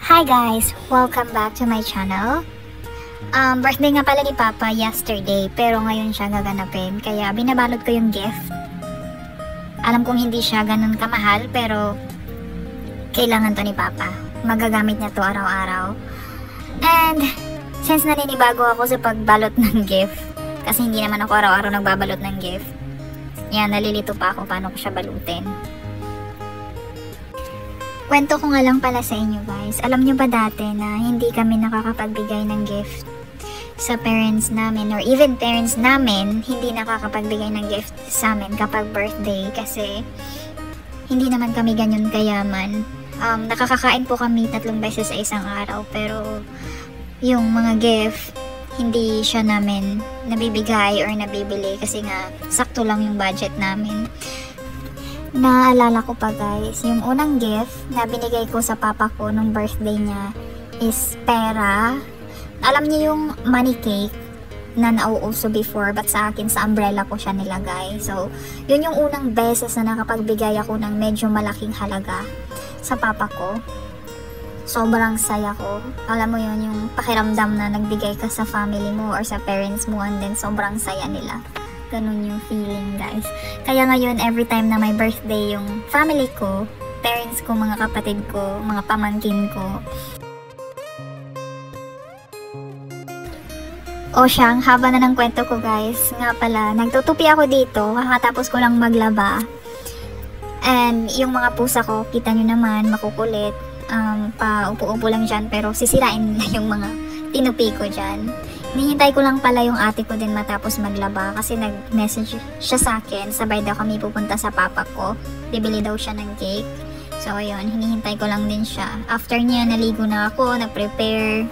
Hi guys! Welcome back to my channel. Um, birthday nga pala ni Papa yesterday, pero ngayon siya gaganapin, kaya binabalot ko yung gift. Alam kong hindi siya ganun kamahal, pero kailangan to ni Papa. Magagamit niya to araw-araw. And, since naninibago ako sa pagbalot ng gift, kasi hindi naman ako araw-araw nagbabalot ng gift, yan, nalilito pa ako paano ko siya balutin. Kwento ko nga lang pala sa inyo guys. Alam nyo ba dati na hindi kami nakakapagbigay ng gift sa parents namin or even parents namin hindi nakakapagbigay ng gift sa amin kapag birthday kasi hindi naman kami ganyan kayaman. Um, nakakakain po kami tatlong beses sa isang araw pero yung mga gift hindi siya namin nabibigay or nabibili kasi nga sakto lang yung budget namin. Naalala ko pa guys, yung unang gift na binigay ko sa papa ko nung birthday niya is pera. Alam niyo yung money cake na nauuso before but sa akin sa umbrella ko siya nilagay. So, yun yung unang beses na nakapagbigay ako ng medyo malaking halaga sa papa ko. Sobrang saya ko. Alam mo yun, yung pakiramdam na nagbigay ka sa family mo or sa parents mo and then sobrang saya nila ganun yung feeling guys. Kaya ngayon every time na may birthday yung family ko, parents ko, mga kapatid ko, mga pamangkin ko. O siyang, haba na ng kwento ko guys. Nga pala, nagtutupi ako dito, kakatapos ko lang maglaba. And yung mga pusa ko, kita nyo naman, makukulit. Um, pa upo-upo lang dyan, pero sisirain nila yung mga tinupi ko dyan. Nihintay ko lang pala yung ate ko din matapos maglaba kasi nag-message siya sa akin. Sabay daw kami pupunta sa papa ko. Bibili daw siya ng cake. So, ayun, hinihintay ko lang din siya. After niya, naligo na ako, nag-prepare.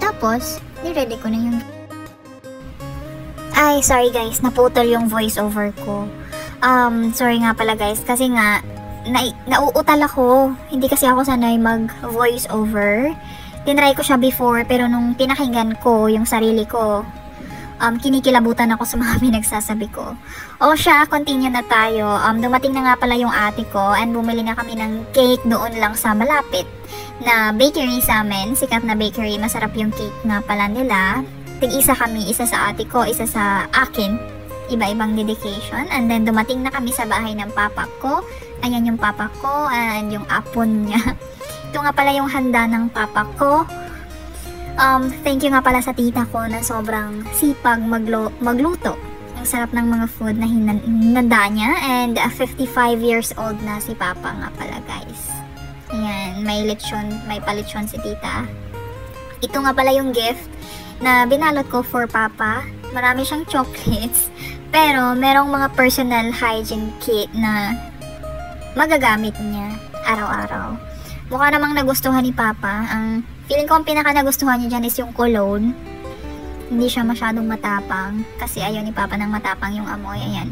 Tapos, ni-ready ko na yung... Ay, sorry guys, naputol yung voice over ko. Um, sorry nga pala guys, kasi nga, na nauutal ako. Hindi kasi ako sanay mag-voice over tinry ko siya before pero nung pinakinggan ko yung sarili ko, um, kinikilabutan ako sa mga pinagsasabi ko. O siya, continue na tayo. Um, dumating na nga pala yung ate ko and bumili na kami ng cake doon lang sa malapit na bakery sa amin. Sikat na bakery, masarap yung cake nga pala nila. Tig-isa kami, isa sa ate ko, isa sa akin. Iba-ibang dedication. And then dumating na kami sa bahay ng papa ko. Ayan yung papa ko and yung apon niya. Ito nga pala yung handa ng papa ko. Um, thank you nga pala sa tita ko na sobrang sipag maglo magluto. Ang sarap ng mga food na hinanda niya. And uh, 55 years old na si papa nga pala guys. Ayan, may lechon, may palechon si tita. Ito nga pala yung gift na binalot ko for papa. Marami siyang chocolates. Pero merong mga personal hygiene kit na magagamit niya araw-araw. Mukha namang nagustuhan ni Papa. Ang feeling ko ang pinaka nagustuhan niya dyan is yung cologne. Hindi siya masyadong matapang. Kasi ayaw ni Papa ng matapang yung amoy. Ayan.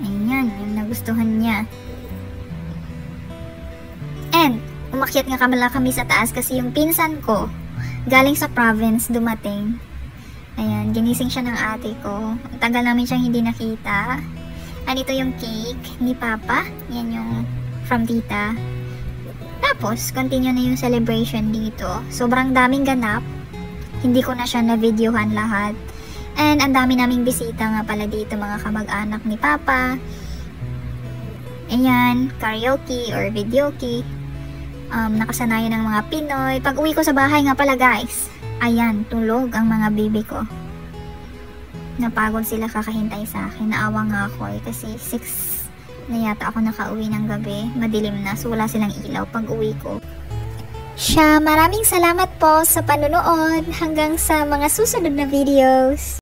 Ayan, yung nagustuhan niya. And, umakyat nga kamala kami sa taas kasi yung pinsan ko, galing sa province, dumating. Ayan, ginising siya ng ate ko. Ang tagal namin siyang hindi nakita. Andito yung cake ni Papa. Yan yung from tita. Tapos, continue na yung celebration dito. Sobrang daming ganap. Hindi ko na siya na-videohan lahat. And ang dami naming bisita nga pala dito, mga kamag-anak ni Papa. Ayan, karaoke or videoke. Um, nakasanayan ng mga Pinoy. Pag uwi ko sa bahay nga pala guys, ayan, tulog ang mga baby ko. Napagod sila kakahintay sa akin. Naawa nga ako eh, kasi 6 na yata ako nakauwi ng gabi. Madilim na, so wala silang ilaw pag uwi ko. Siya, maraming salamat po sa panunood hanggang sa mga susunod na videos.